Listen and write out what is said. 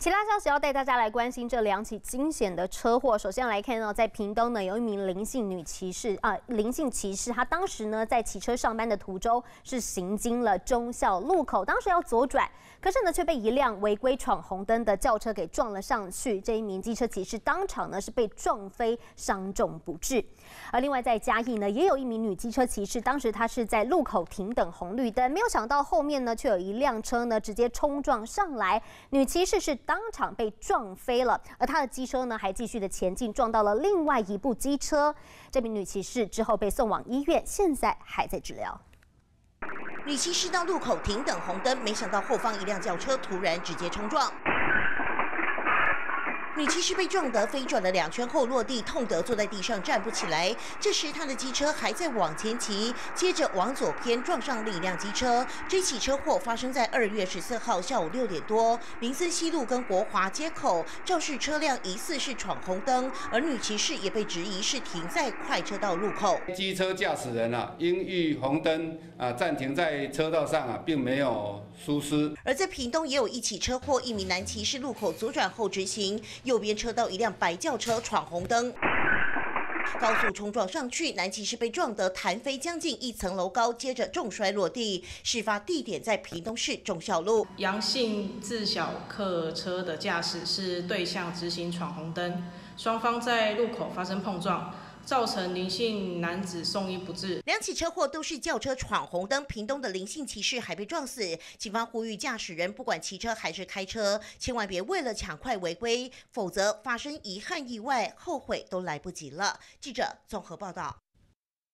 其他消息要带大家来关心这两起惊险的车祸。首先来看到，在屏东呢，有一名林姓女骑士啊，林姓骑士，她当时呢在骑车上班的途中，是行经了忠孝路口，当时要左转，可是呢却被一辆违规闯红灯的轿车给撞了上去。这一名机车骑士当场呢是被撞飞，伤重不治。而另外在嘉义呢，也有一名女机车骑士，当时她是在路口停等红绿灯，没有想到后面呢却有一辆车呢直接冲撞上来，女骑士是。当场被撞飞了，而他的机车呢还继续的前进，撞到了另外一部机车。这名女骑士之后被送往医院，现在还在治疗。女骑士到路口停等红灯，没想到后方一辆轿车突然直接冲撞。女骑士被撞得飞转了两圈后落地，痛得坐在地上站不起来。这时她的机车还在往前骑，接着往左偏撞上另一辆机车。这起车祸发生在二月十四号下午六点多，林森西路跟国华街口，肇事车辆疑似是闯红灯，而女骑士也被质疑是停在快车道路口。机车驾驶人啊，因遇红灯啊暂停在车道上啊，并没有疏失。而在屏东也有一起车祸，一名男骑士路口左转后直行。右边车道一辆白轿车闯红灯，高速冲撞上去，男骑士被撞得弹飞将近一层楼高，接着重摔落地。事发地点在屏东市忠孝路。阳性自小客车的驾驶是对向直行闯红灯，双方在路口发生碰撞。造成林姓男子送医不治。两起车祸都是轿车闯红灯，屏东的林姓骑士还被撞死。警方呼吁驾驶人不管骑车还是开车，千万别为了抢快违规，否则发生遗憾意外，后悔都来不及了。记者综合报道。